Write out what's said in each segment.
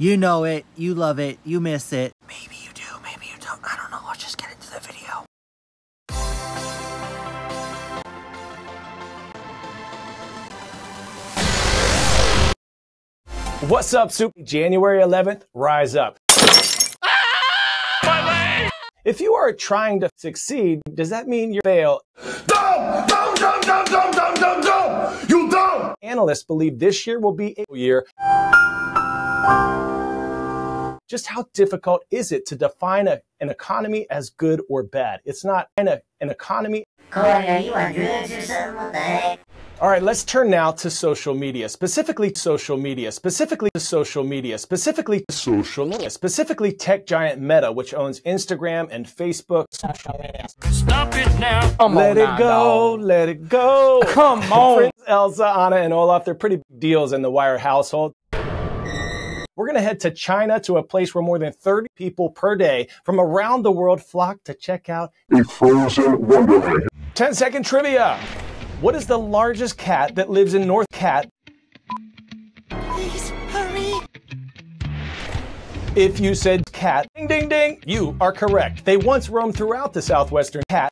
You know it, you love it, you miss it. Maybe you do, maybe you don't. I don't know. Let's just get into the video. What's up, Super? January 11th, rise up. If you are trying to succeed, does that mean you fail? Dumb! Dumb, dumb, dumb, dumb, dumb, dumb, dumb! You dumb! Analysts believe this year will be a year. Just how difficult is it to define a, an economy as good or bad? It's not an, an economy. Coy, are you on drugs or something? What the heck? All right, let's turn now to social media, specifically social media, specifically to social media, specifically to social media, specifically tech giant Meta, which owns Instagram and Facebook. Stop it now. Come let on it now, go, dog. let it go. Come on. Prince, Elsa, Anna, and Olaf, they're pretty big deals in the Wire household. We're going to head to China to a place where more than 30 people per day from around the world flock to check out A frozen wonderland. 10 second trivia. What is the largest cat that lives in North Cat? Please hurry. If you said cat, ding ding ding, you are correct. They once roamed throughout the southwestern cat.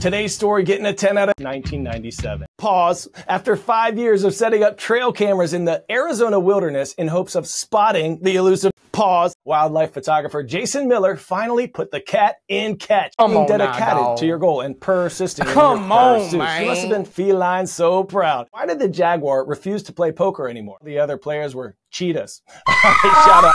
Today's story getting a 10 out of 1997. Pause. After five years of setting up trail cameras in the Arizona wilderness in hopes of spotting the elusive pause, wildlife photographer Jason Miller finally put the cat in catch. Come Being on now, dedicated dog. to your goal and persisting in Come on, pursuit. man. You must have been feline so proud. Why did the Jaguar refuse to play poker anymore? The other players were cheetahs. Shout out.